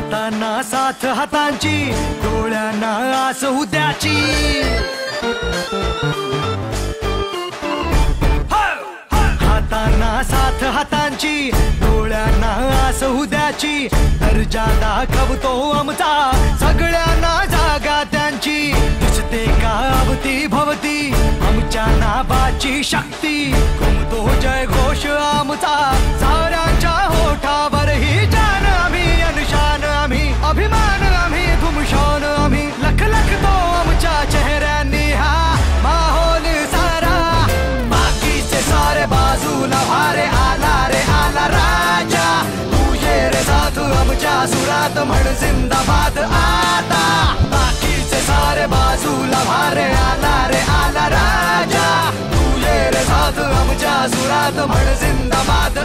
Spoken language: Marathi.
साथ हातांची डोळ्यांना आस उद्याची. हातांना साथ हातांची डोळ्यांना आस उद्याची. दर्जा दाखवतो आमचा सगळ्यांना जागा त्यांची. दिसते का अवती भवती आमच्या नावाची शक्ती. सुरात म्हण जिंदाबाद आता। बाकी से सारे बाजूला भारे आला रे आला राजा। तू ये रे साधू आमच्या सुरात म्हण जिंदाबाद